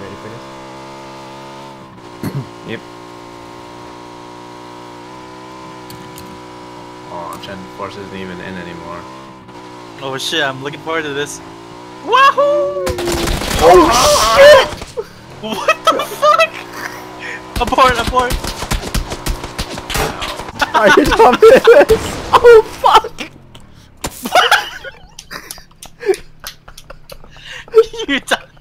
Ready for this? yep. Oh, Gen Force isn't even in anymore. Oh shit, I'm looking forward to this. Wahoo! Oh, oh shit! what the fuck? Abort, abort! Are you dumb Oh fuck! you dumb